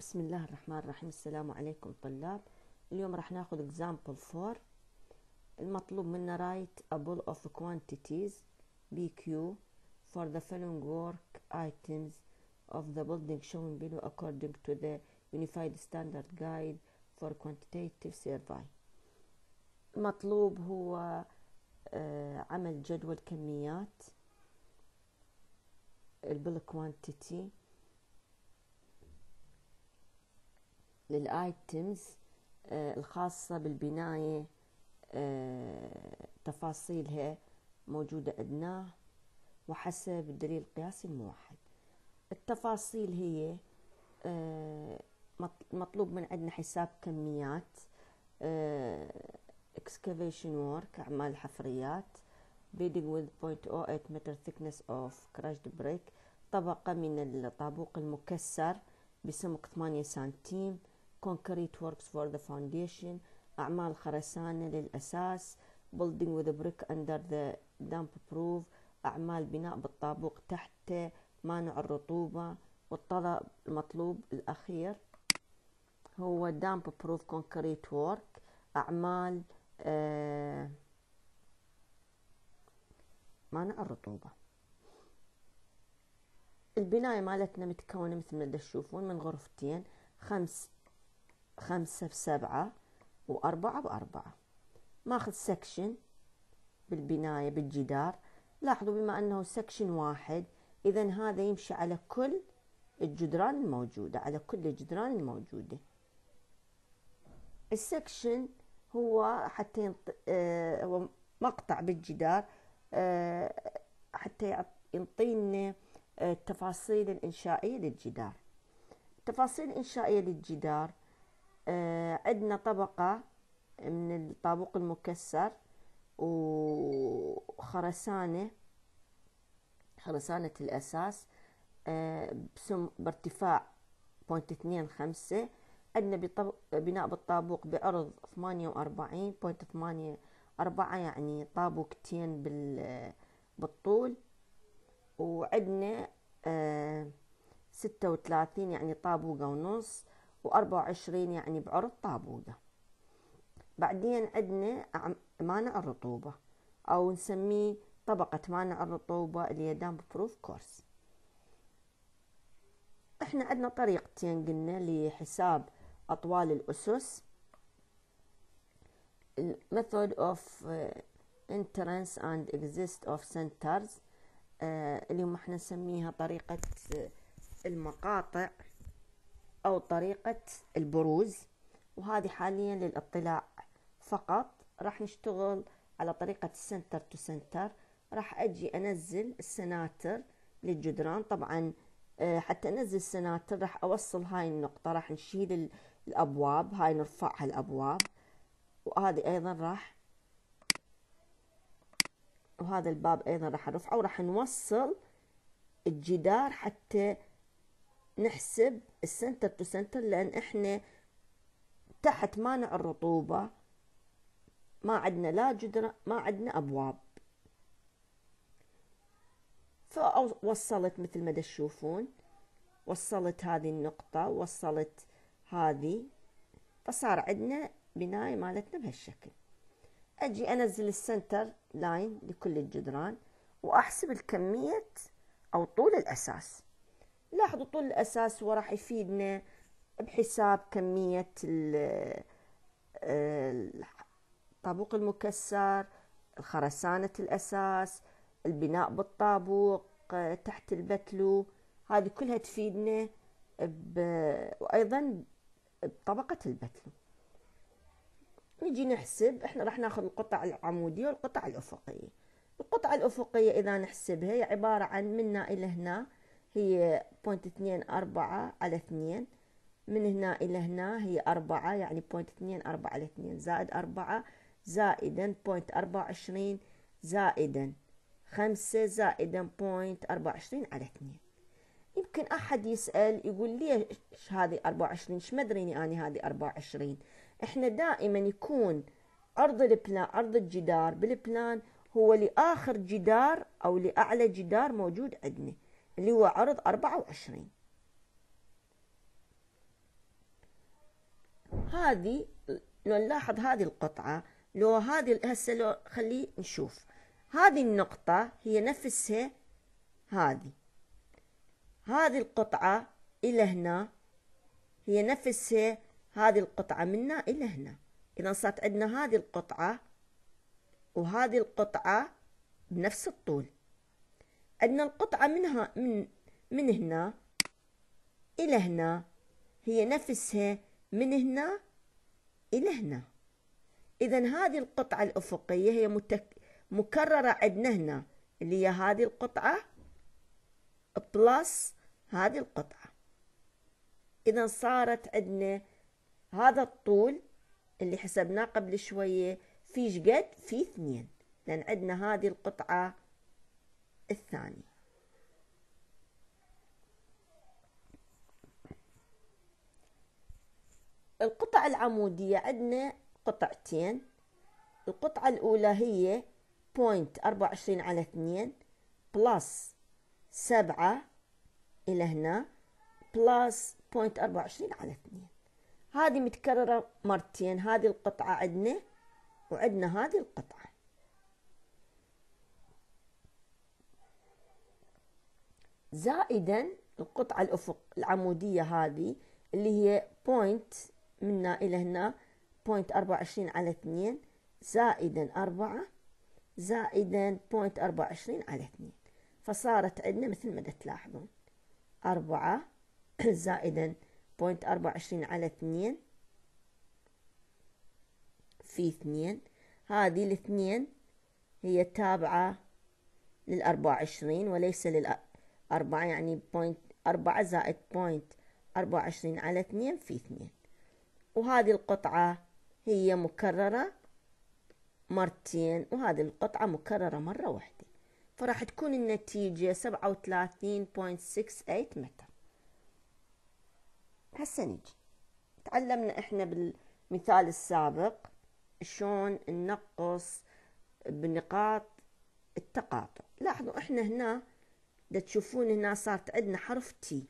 بسم الله الرحمن الرحيم السلام عليكم طلاب اليوم راح ناخذ example 4 المطلوب منا write a bill of quantities BQ for the following work items of the building shown below according to the Unified Standard Guide for Quantitative Survey المطلوب هو آه، عمل جدول كميات ال bill quantity لل items آه، الخاصة بالبناية آه، تفاصيلها موجودة عندنا وحسب الدليل القياسي الموحد. التفاصيل هي آه، مطلوب من عندنا حساب كميات excavation work أعمال حفريات bedding with 0.08 meter thickness of crushed brick طبقة من الطابوق المكسر بسمك 8 سنتيم concrete works for the foundation أعمال خرسانة للأساس building with a brick under the damp proof أعمال بناء بالطابوق تحت مانع الرطوبة والطلب المطلوب الأخير هو damp proof concrete work أعمال آه مانع الرطوبة. البناية مالتنا متكونة مثل ما تشوفون من غرفتين خمس خمسة بسبعة وأربعة بأربعة. ماخذ section بالبناية بالجدار. لاحظوا بما أنه section واحد إذا هذا يمشي على كل الجدران الموجودة على كل الجدران الموجودة. السكشن هو حتى ينط... آه هو مقطع بالجدار آه حتى ينطينا التفاصيل آه، الإنشائية للجدار. التفاصيل الإنشائية للجدار عندنا طبقة من الطابوق المكسر وخرسانة خرسانة الأساس آه بسم بارتفاع point اثنين خمسة. عندنا بناء بالطابوق بعرض ثمانية وأربعين. point ثمانية أربعة يعني طابوقتين بالطول. وعندنا آه ستة وثلاثين يعني طابوقة ونص. وأربعة وعشرين يعني بعرض طابوقة. بعدين عندنا مانع الرطوبة أو نسميه طبقة مانع الرطوبة اللي هي damp proof course. إحنا عندنا طريقتين قلنا لحساب أطوال الأسس. method of entrance and exist of centers اللي هم إحنا نسميها طريقة المقاطع. أو طريقة البروز. وهذه حاليا للاطلاع فقط. راح نشتغل على طريقة ال center to center راح أجي أنزل السناتر للجدران. طبعا آه، حتى أنزل السناتر راح أوصل هاي النقطة. راح نشيل الأبواب. هاي نرفعها الأبواب. وهذه أيضا راح وهذا الباب أيضا راح نرفعه وراح نوصل الجدار حتى نحسب ال center to center لأن إحنا تحت مانع الرطوبة ما عندنا لا جدران ما عندنا أبواب. فوصلت مثل ما تشوفون وصلت هذه النقطة وصلت هذه فصار عندنا بناية مالتنا بهالشكل. أجي أنزل ال center line لكل الجدران وأحسب الكمية أو طول الأساس. لاحظوا طول الأساس هو راح يفيدنا بحساب كمية الطابوق المكسر خرسانة الأساس البناء بالطابوق تحت البتلو. هذه كلها تفيدنا ب... وأيضا بطبقة البتلو. نجي نحسب إحنا راح ناخذ القطع العمودية والقطع الأفقية. القطعة الأفقية إذا نحسبها هي عبارة عن منا إلى هنا. هي point اثنين أربعة على اثنين. من هنا إلى هنا هي أربعة يعني point اثنين أربعة على اثنين. زائد أربعة زائدا point أربعة وعشرين زائدا خمسة زائدا point أربعة وعشرين على اثنين. يمكن أحد يسأل يقول ليش هذه أربعة وعشرين إيش مدريني أني هذه أربعة وعشرين إحنا دائما يكون عرض ال plan عرض الجدار بال plan هو لآخر جدار أو لأعلى جدار موجود عندنا. اللي هو عرض أربعة وعشرين. هذه لو نلاحظ هذه القطعة لو هذه هسه لو خليه نشوف. هذه النقطة هي نفسها هذه. هذه القطعة إلى هنا هي نفسها هذه القطعة منا إلى هنا. إذا صارت عندنا هذه القطعة وهذه القطعة بنفس الطول. عندنا القطعة منها من من هنا إلى هنا هي نفسها من هنا إلى هنا. إذا هذه القطعة الأفقية هي متك... مكررة عندنا هنا اللي هي هذه القطعة بلس هذه القطعة. إذا صارت عندنا هذا الطول اللي حسبناه قبل شوية في قد في اثنين. لأن عندنا هذه القطعة الثانية القطع العمودية عندنا قطعتين. القطعة الأولى هي point أربعة وعشرين على اثنين plus سبعة إلى هنا plus point أربعة وعشرين على اثنين. هذه متكررة مرتين. هذه القطعة عندنا وعندنا هذه القطعة. زائدا القطعة الأفق العمودية هذه اللي هي point منا إلى هنا point أربعة وعشرين على اثنين زائدا أربعة زائدا point أربعة وعشرين على اثنين. فصارت عندنا مثل ما تلاحظون أربعة زائدا point أربعة وعشرين على اثنين في اثنين. هذه الاثنين هي تابعة للأربعة وعشرين وليس للأربعة يعني point أربعة زائد point أربعة وعشرين على اثنين في اثنين. وهذه القطعة هي مكررة مرتين وهذه القطعة مكررة مرة واحدة. فراح تكون النتيجة سبعة وثلاثين point six eight متر. هسه نجي. تعلمنا إحنا بالمثال السابق شلون ننقص بنقاط التقاطع. لاحظوا إحنا هنا دا تشوفون هنا صارت عندنا حرف تي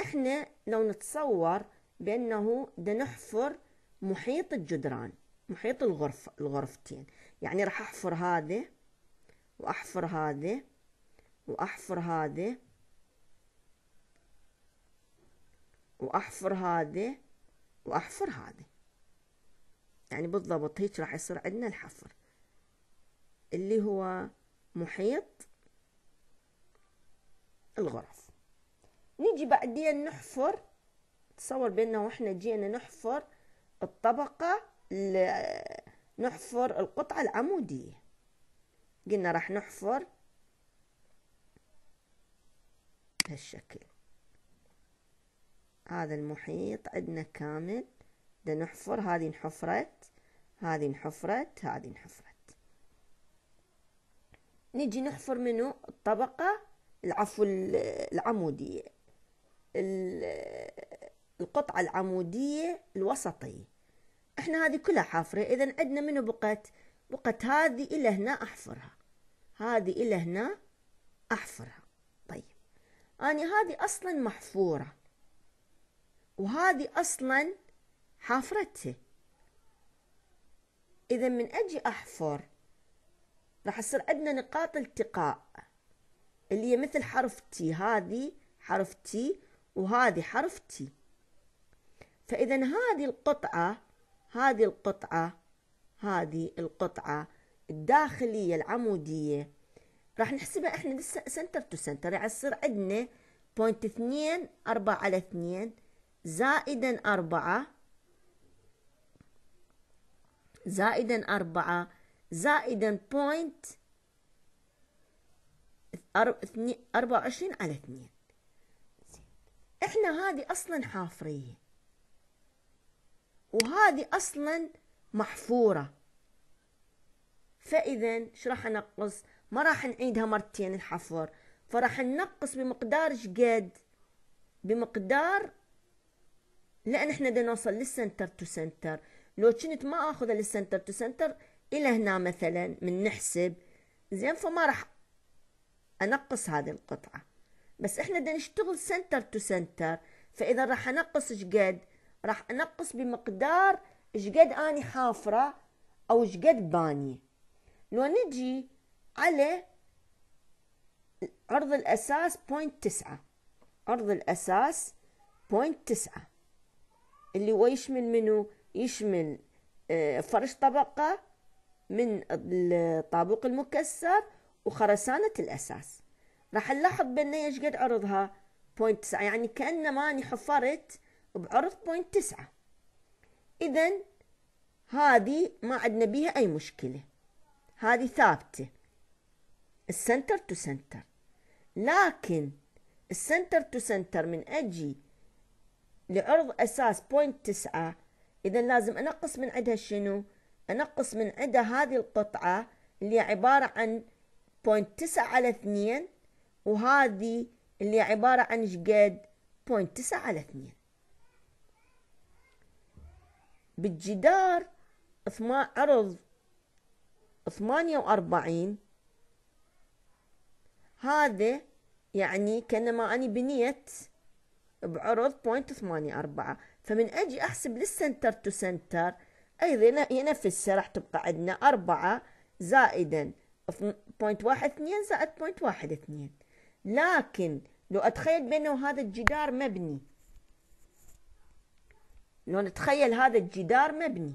إحنا لو نتصور بأنه دا نحفر محيط الجدران محيط الغرف الغرفتين. يعني راح أحفر هذه وأحفر هذه وأحفر هذه وأحفر هذه وأحفر هذه يعني بالضبط هيك راح يصير عندنا الحفر. اللي هو محيط الغرف. نيجي بعدين نحفر. تصور بأنه إحنا جينا نحفر الطبقة نحفر القطعة العمودية. قلنا راح نحفر بهالشكل هذا المحيط عندنا كامل. دا نحفر. هذه انحفرت. هذه انحفرت. هذه انحفرت. نجي نحفر منه الطبقة العفو العمودية القطعة العمودية الوسطية إحنا هذه كلها حافرة إذا عندنا منو بقت؟ بقت هذه إلى هنا أحفرها. هذه إلى هنا أحفرها. طيب اني هذه أصلا محفورة وهذه أصلا حافرتها. إذا من أجي أحفر راح يصير عندنا نقاط التقاء. اللي هي مثل حرف تي هذه حرف تي وهذه حرف T فإذا هذه القطعة هذه القطعة هذه القطعة الداخلية العمودية راح نحسبها إحنا لسه center to center يعني يصير عندنا point اثنين أربعة على اثنين زائدا أربعة زائدا أربعة زائدا point أربعة وعشرين على اثنين. إحنا هذه أصلا حافرية. وهذه أصلا محفورة. فإذا إيش راح نقص؟ ما راح نعيدها مرتين الحفر. فراح ننقص بمقدار قد؟ بمقدار لأن إحنا بدنا نوصل لل center to center. لو كنت ما آخذها لل center to center إلى هنا مثلا من نحسب. زين فما راح أنقص هذه القطعة. بس إحنا بدنا نشتغل center to center. فإذا راح أنقص إيش قد راح أنقص بمقدار إيش قد أني حافرة أو إيش قد بانية. لو نجي على عرض الأساس point تسعة. عرض الأساس point تسعة. اللي هو يشمل منه يشمل آه، فرش طبقة من الطابوق المكسر وخرسانة الأساس. راح نلاحظ بأن إيش قد عرضها؟ point تسعة. يعني كأنما أني حفرت بعرض point تسعة. إذا هذه ما عندنا بيها أي مشكلة. هذه ثابتة. ال center to center لكن ال center to center من أجي لعرض أساس point تسعة إذا لازم أنقص من عندها شنو؟ أنقص من عندها هذه القطعة اللي عبارة عن point تسعة على اثنين وهذه اللي عبارة عن شقد point تسعة على اثنين. بالجدار عرض ثمانية وأربعين. هذا يعني كأنما أني بنيت بعرض point ثمانية أربعة. فمن أجي أحسب لل center to center أيضا هي نفسها راح تبقى عندنا أربعة زائدا. point واحد اثنين زائد point واحد اثنين. لكن لو أتخيل بأنه هذا الجدار مبني لو نتخيل هذا الجدار مبني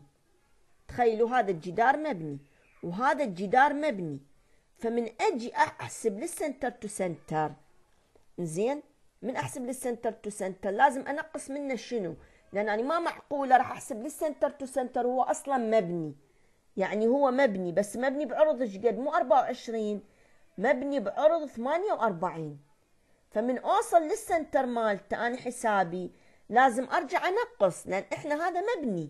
تخيلوا هذا الجدار مبني وهذا الجدار مبني فمن أجي أحسب لل center to center. زين؟ من أحسب لل center to center. لازم أنقص منه شنو؟ لأن أنا ما معقولة راح أحسب لل center to center هو أصلا مبني. يعني هو مبني بس مبني بعرض إيش قد؟ مو 24 مبني بعرض 48 فمن أوصل لل center مالته أنا حسابي لازم أرجع أنقص لأن إحنا هذا مبني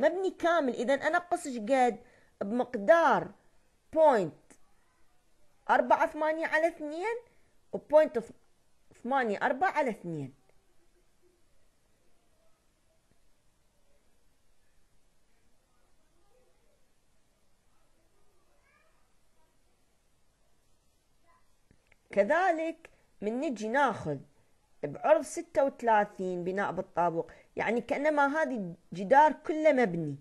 مبني كامل. إذا أنقص قد؟ بمقدار بوينت أربعة ثمانية على اثنين وبوينت ثمانية أربعة على اثنين. كذلك من نجي ناخذ بعرض ستة وثلاثين بناء بالطابق. يعني كأنما هذا الجدار كله مبني.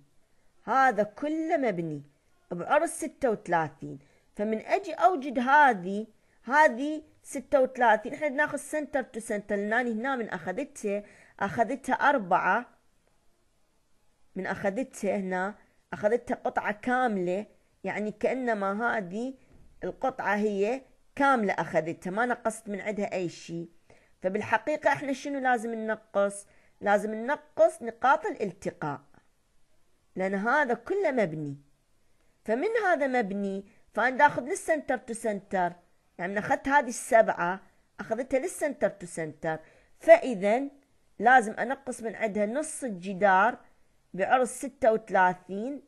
هذا كله مبني بعرض ستة وثلاثين. فمن أجي أوجد هذه هذه ستة وثلاثين. إحنا ناخذ center to center. لاني هنا من أخذتها أخذتها أربعة. من أخذتها هنا أخذتها قطعة كاملة. يعني كأنما هذه القطعة هي كاملة أخذتها ما نقصت من عندها أي شيء؟ فبالحقيقة إحنا شنو لازم ننقص؟ لازم ننقص نقاط الالتقاء. لأن هذا كله مبني. فمن هذا مبني؟ فأنا داخل لل center to center. يعني أخذت هذه السبعة أخذتها لل center to center. فإذا لازم أنقص من عندها نص الجدار بعرض ستة وثلاثين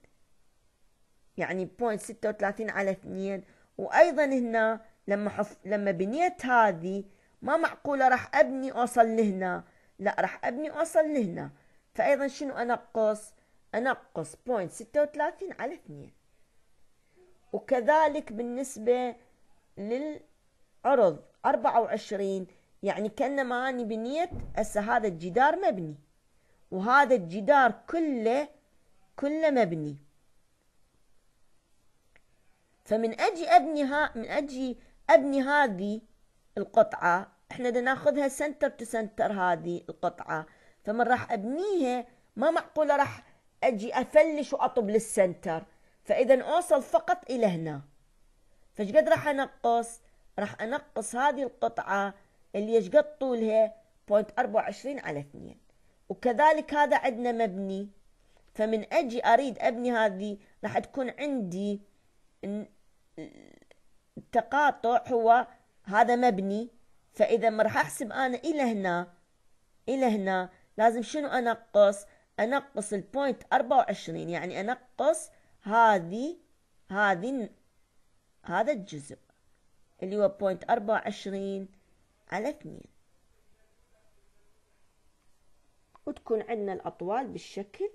يعني point ستة وثلاثين على اثنين. وأيضا هنا لما حف... لما بنيت هذه ما معقولة راح أبني أوصل لهنا. لا راح أبني أوصل لهنا. فأيضا شنو أنقص؟ أنقص بوينت ستة وثلاثين على اثنين. وكذلك بالنسبة للعرض أربعة وعشرين يعني كأنما أني بنيت هسه هذا الجدار مبني. وهذا الجدار كله كله مبني. فمن أجي أبنيها من أجي أبني هذه القطعة إحنا بدنا ناخذها center to center هذه القطعة. فمن راح أبنيها ما معقولة راح أجي أفلش وأطب لل center فإذا أوصل فقط إلى هنا. فايش قد راح أنقص؟ راح أنقص هذه القطعة اللي إيش قد طولها point أربعة وعشرين على اثنين. وكذلك هذا عندنا مبني. فمن أجي أريد أبني هذه راح تكون عندي التقاطع هو هذا مبني. فإذا ما راح أحسب أنا إلى هنا إلى هنا لازم شنو أنقص؟ أنقص ال point أربعة وعشرين. يعني أنقص هذه هذه هذا الجزء اللي هو point أربعة وعشرين على اثنين. وتكون عندنا الأطوال بالشكل